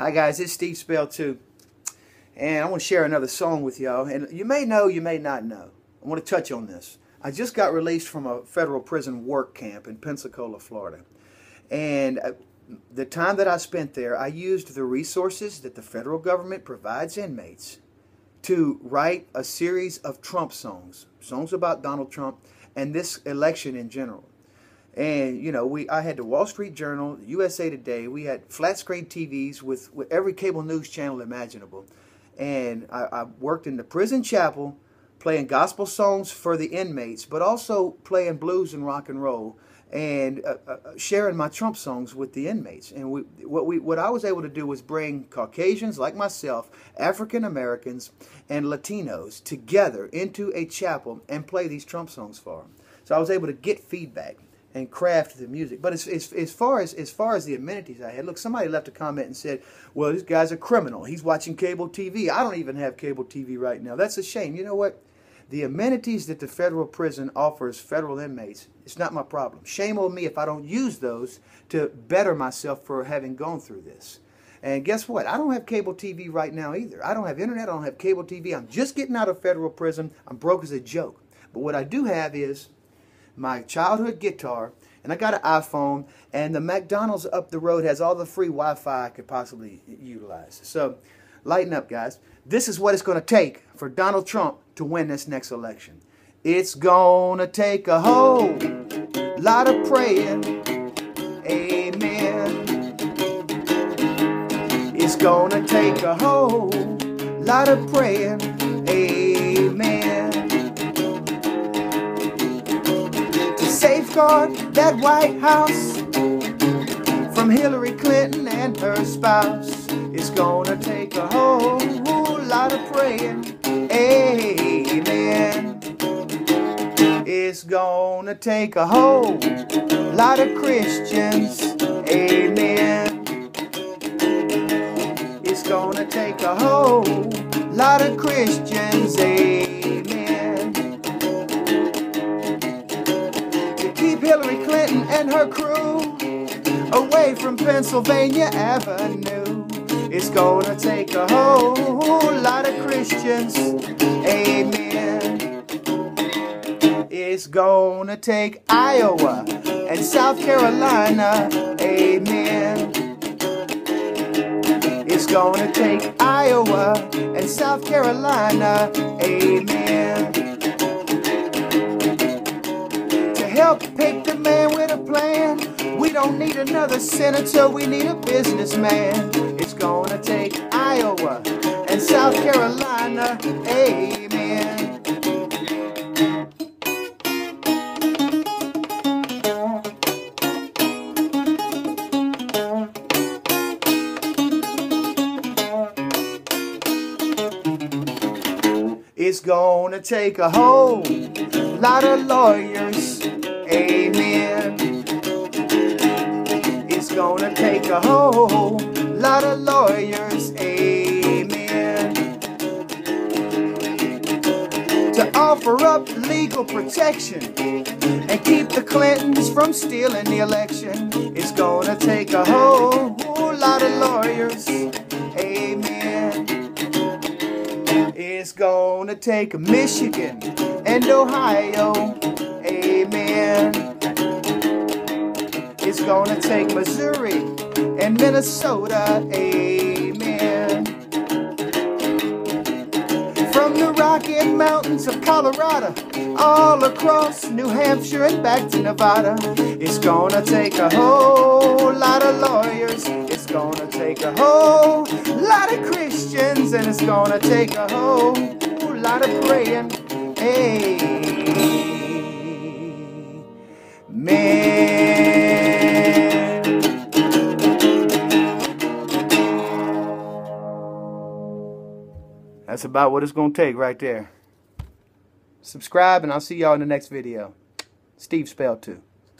Hi guys, it's Steve Spell 2. And I want to share another song with y'all. And you may know, you may not know. I want to touch on this. I just got released from a federal prison work camp in Pensacola, Florida. And uh, the time that I spent there, I used the resources that the federal government provides inmates to write a series of Trump songs, songs about Donald Trump and this election in general. And you know, we I had the Wall Street Journal, USA Today. We had flat screen TVs with, with every cable news channel imaginable. And I, I worked in the prison chapel, playing gospel songs for the inmates, but also playing blues and rock and roll, and uh, uh, sharing my Trump songs with the inmates. And we, what we, what I was able to do was bring Caucasians like myself, African Americans, and Latinos together into a chapel and play these Trump songs for them. So I was able to get feedback and craft the music. But as, as, as, far as as far as the amenities I had, look, somebody left a comment and said, "Well, this guy's a criminal. He's watching cable TV. I don't even have cable TV right now. That's a shame. You know what? The amenities that the federal prison offers federal inmates, it's not my problem. Shame on me if I don't use those to better myself for having gone through this. And guess what? I don't have cable TV right now either. I don't have internet. I don't have cable TV. I'm just getting out of federal prison. I'm broke as a joke. But what I do have is my childhood guitar, and I got an iPhone, and the McDonald's up the road has all the free Wi-Fi I could possibly utilize. So, lighten up, guys. This is what it's going to take for Donald Trump to win this next election. It's going to take a whole lot of praying. Amen. It's going to take a whole lot of praying. Safeguard that White House from Hillary Clinton and her spouse. It's gonna take a whole, whole lot of praying. Amen. It's gonna take a whole lot of Christians. From Pennsylvania Avenue. It's gonna take a whole, lot of Christians. Amen. It's gonna take Iowa and South Carolina. Amen. It's gonna take Iowa and South Carolina. Amen. To help pick don't need another senator, we need a businessman. It's gonna take Iowa and South Carolina. Amen. It's gonna take a whole lot of lawyers Amen. It's gonna take a whole lot of lawyers. Amen. To offer up legal protection and keep the Clintons from stealing the election. It's gonna take a whole, lot of lawyers. Amen. It's gonna take Michigan and Ohio Amen. It's gonna take Missouri and Minnesota. Amen. From the Rocky Mountains of Colorado, all across New Hampshire and back to Nevada. It's gonna take a whole lot of lawyers. It's gonna take a whole lot of Christians. And it's gonna take a whole lot of praying. Hey. That's about what it's going to take right there. Subscribe, and I'll see y'all in the next video. Steve Spell 2.